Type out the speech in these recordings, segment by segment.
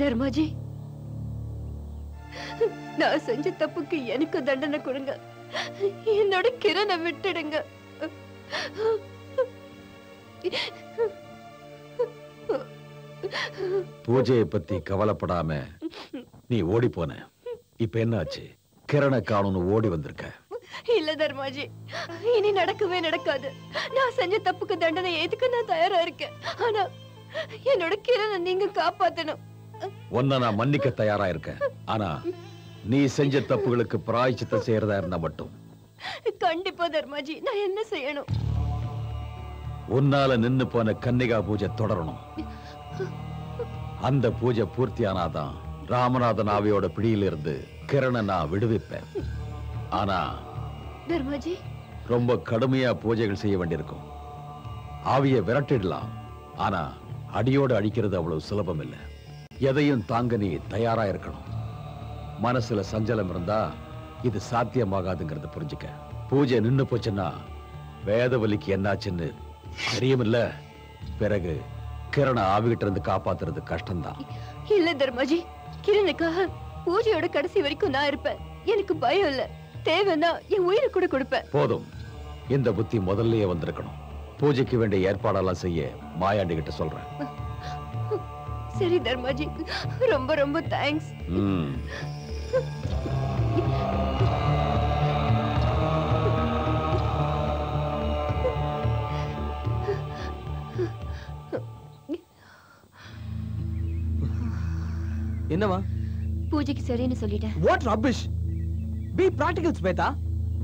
தர்மாஜி நான் செஞ்ச தப்புக்கு எனக்கு தண்டனை கொடுங்க. என்னோட கிரணை விட்டுடுங்க. பூஜையை பத்தி கவலைப்படாம நீ ஓடி போன. இப்ப என்னாச்சு? கிரண காணும்னு ஓடி வந்திருக்க. இல்ல தர்மாஜி. இனி நடக்கவே நடக்காது. நான் செஞ்ச தப்புக்கு தண்டனை ஏத்துக்க நான் தயாரா இருக்கேன். ஆனா என்னோட கிரணை நீங்க காப்பாத்தணும். உன்னை நான் மன்னிக்க தயாரா இருக்கேன். ஆனா நீ செஞ்ச தப்புகளுக்கு பிராய்ச்சித்தம் செய்யறதா இருந்தா மட்டும். கண்டிப்பா தர்மாஜி நான் என்ன செய்யணும்? உன்னால நின்னு போன கன்னிகா பூஜை தொடரணும். அந்த பூஜை பூர்த்தியானாதான் ராமநாதன் ஆவியோட பிடியிலிருந்து கிரணை நான் விடுவிப்பேன். ஆனா தர்மாஜி. ரொம்ப கடுமையா பூஜைகள் செய்ய வேண்டியிருக்கும். ஆவியை விரட்டிடலாம். ஆனா அடியோடு அழிக்கிறது அவ்வளவு சுலபம் இல்லை எதையும் தாங்க நீ தயாரா இருக்கணும். மனசுல சஞ்சலம் இருந்தா இது சாத்தியமாகாதுங்கிறத புரிஞ்சுக்க. பூஜை நின்னு போச்சுன்னா வேதவலிக்கு என்னாச்சுன்னு தெரியுமில்ல பிறகு கிரண ஆவிகிட்ட இருந்து காப்பாத்துறது கஷ்டம்தான். இல்ல தர்மாஜி கிரணுக்காக பூஜையோட கடைசி வரைக்கும் நான் இருப்பேன். எனக்கு பயம் இல்ல. தேவைன்னா என் உயிரை கூட கொடுப்பேன் போதும். இந்த புத்தி முதல்லயே வந்திருக்கணும். பூஜைக்கு வேண்டிய ஏற்பாடெல்லாம் செய்ய மாயாண்டி கிட்ட சொல்றேன். சரி தர்மாஜி ரொம்ப ரொம்ப தேங்க்ஸ். என்னவா பூஜைக்கு சரின்னு சொல்லிட்டேன். What rubbish be practical Shweta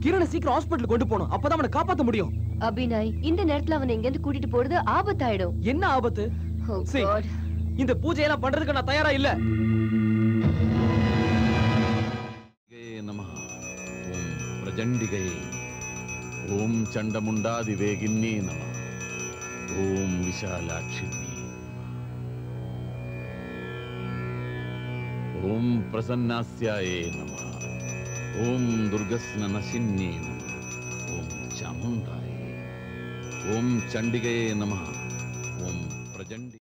Kiran சீக்கிரம் ஹாஸ்பிடல் கொண்டு போகணும். அப்பதான் அவனை காப்பாத்த முடியும். அபிநாய் இந்த நேரத்துல அவனை எங்க இருந்து கூட்டிட்டு போறது ஆபத்தாயிடும். என்ன ஆபத்து? Oh. இந்த பூஜையெல்லாம் பண்றதுக்கு நான் தயாரா இல்ல. ஓம் பிரஜண்டிகை. ஓம் சண்டமுண்டாதிவேகின்னே நம. ஓம் விஷாலாட்சிணி ஓம் பிரசன்னாஸ்யாயே நம. ॐ दुर्गस्ननशिन्ये नमः। ॐ चामुण्डाय। ॐ चण्डिगये नमः। ॐ प्रचण्डि